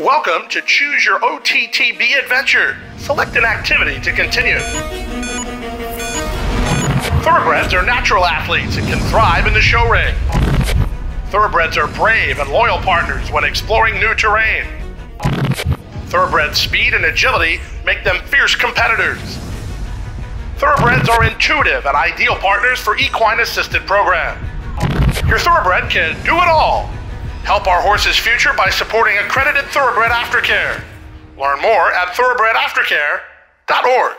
Welcome to Choose Your OTTB Adventure. Select an activity to continue. Thoroughbreds are natural athletes and can thrive in the show ring. Thoroughbreds are brave and loyal partners when exploring new terrain. Thoroughbreds' speed and agility make them fierce competitors. Thoroughbreds are intuitive and ideal partners for equine assisted program. Your thoroughbred can do it all. Help our horse's future by supporting accredited thoroughbred aftercare. Learn more at thoroughbredaftercare.org.